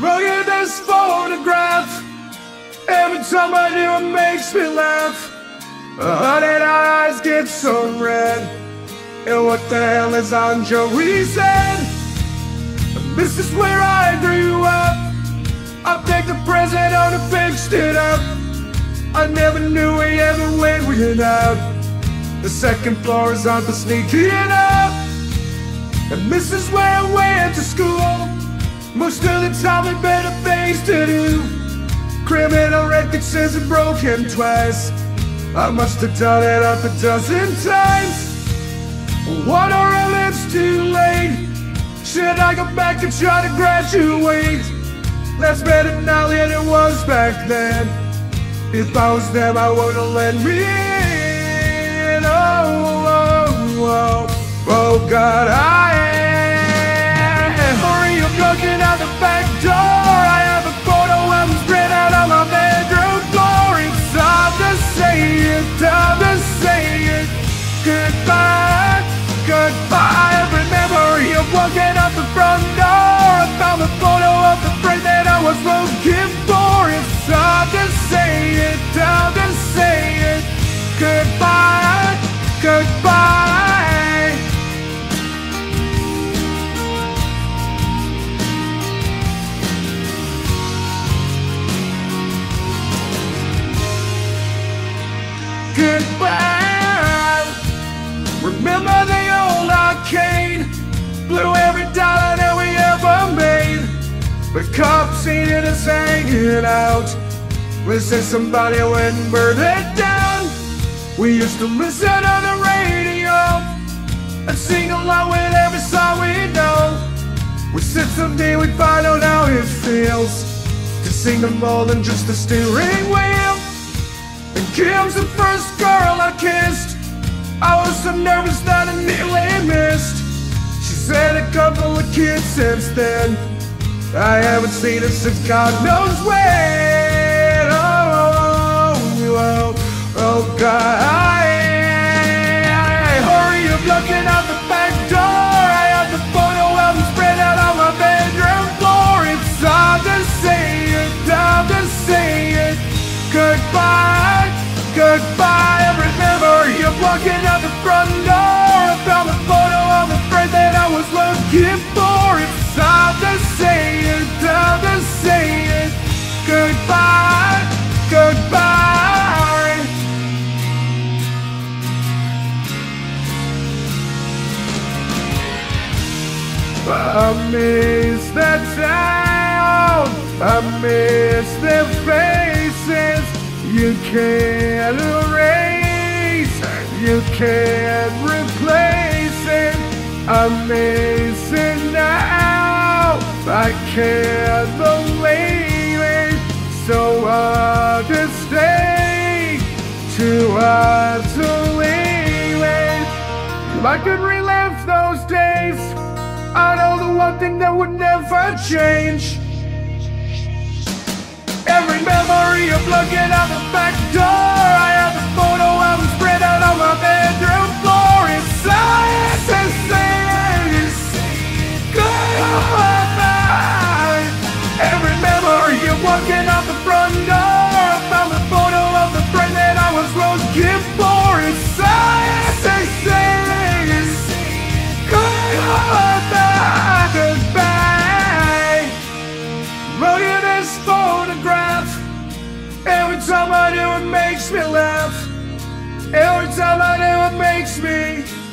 Look at this photograph. Every time I do, it makes me laugh. Honey, our eyes get so red. And what the hell is Joey's head? This is where I grew up. I picked the present on and fixed it up. I never knew we ever went without. The second floor is on for sneaking up. And this is where I went to school. Most of the time we better things to do. Criminal record says it broke him twice. I must have done it up a dozen times. What are if it's too late? Should I go back and try to graduate? That's better now than it was back then. If I was them, I would've let me in. Oh, oh, oh, oh, oh God, I was looking for. It's time to say it, time to say it. Goodbye, goodbye. goodbye. Remember The cops seen as hanging out. We said somebody went and burned it down. We used to listen on the radio and sing along with every song we know. We said someday we'd find out how it feels to sing to more than just the steering wheel. And Kim's the first girl I kissed. I was so nervous that I nearly missed. She's had a couple of kids since then. I haven't seen her since God knows when. Oh, oh, oh, oh God. I, I, hurry, I'm looking out the back door. I have the photo album spread out on my bedroom floor. It's time to say it, time to say it. Goodbye, goodbye. I remember you walking out the front door. I found the photo of the friend that I was looking for. I miss their faces. You can't erase. You can't replace it. I miss it now. I can't believe it. So hard to stay. Too hard to leave it. If I could relive those days. I know the one thing that would never change. Memory of looking out the back door. Time I do, it makes me laugh. Every time I do, it makes me